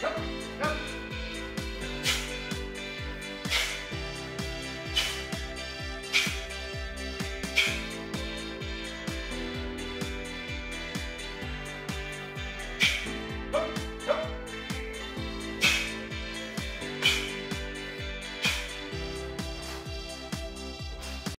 Yep.